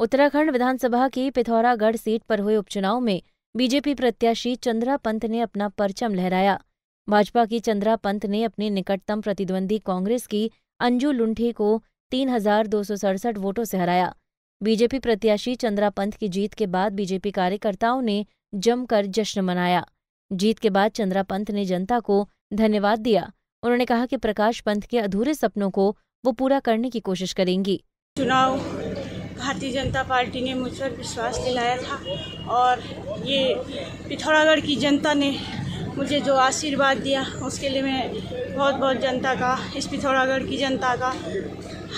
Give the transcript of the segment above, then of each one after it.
उत्तराखंड विधानसभा की पिथौरागढ़ सीट पर हुए उपचुनाव में बीजेपी प्रत्याशी चंद्रा पंत ने अपना परचम लहराया। भाजपा की चंद्रा पंत ने अपने निकटतम प्रतिद्वंदी कांग्रेस की अंजू लुंठी को तीन हज़ार दो सौ सड़सठ वोटों से हराया। बीजेपी प्रत्याशी चंद्रा पंत की जीत के बाद बीजेपी कार्यकर्ताओं ने जमकर जश्न मनाया। जीत के बाद चंद्रा पंत ने जनता को धन्यवाद दिया। उन्होंने कहा कि प्रकाश पंत के अधूरे सपनों को वो पूरा करने की कोशिश करेंगी। चुनाव भारतीय जनता पार्टी ने मुझ पर विश्वास दिलाया था और ये पिथौरागढ़ की जनता ने मुझे जो आशीर्वाद दिया, उसके लिए मैं बहुत बहुत जनता का, इस पिथौरागढ़ की जनता का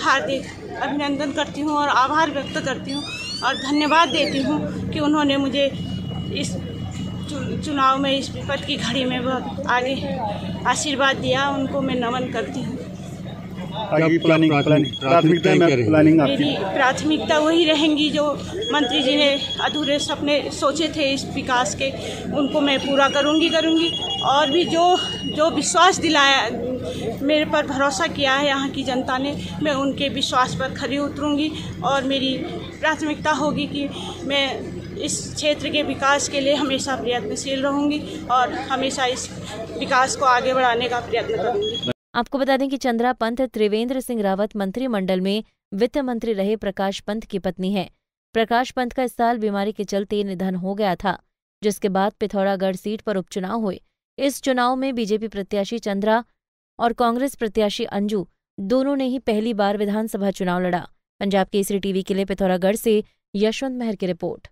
हार्दिक अभिनंदन करती हूँ और आभार व्यक्त करती हूँ और धन्यवाद देती हूँ कि उन्होंने मुझे इस चुनाव में, इस विपद की घड़ी में बहुत आगे आशीर्वाद दिया, उनको मैं नमन करती हूँ। मेरी प्राथमिकता वही रहेंगी जो मंत्री जी ने अधूरे सपने सोचे थे इस विकास के उनको मैं पूरा करूँगी करूँगी। और भी जो जो विश्वास दिलाया मेरे पर भरोसा किया है यहाँ की जनता ने मैं उनके विश्वास पर खरी उतरूँगी। और मेरी प्राथमिकता होगी कि मैं इस क्षेत्र के विकास के लिए हमेशा प्रयत्नशील रहूँगी और हमेशा इस विकास को आगे बढ़ाने का प्रयत्न करूँगी। आपको बता दें कि चंद्रा पंत त्रिवेंद्र सिंह रावत मंत्रिमंडल में वित्त मंत्री रहे प्रकाश पंत की पत्नी है। प्रकाश पंत का इस साल बीमारी के चलते निधन हो गया था, जिसके बाद पिथौरागढ़ सीट पर उपचुनाव हुए। इस चुनाव में बीजेपी प्रत्याशी चंद्रा और कांग्रेस प्रत्याशी अंजू दोनों ने ही पहली बार विधानसभा चुनाव लड़ा। पंजाब केसरी टीवी के लिए पिथौरागढ़ से यशवंत महर की रिपोर्ट।